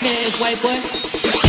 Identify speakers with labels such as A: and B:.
A: pants, white boy.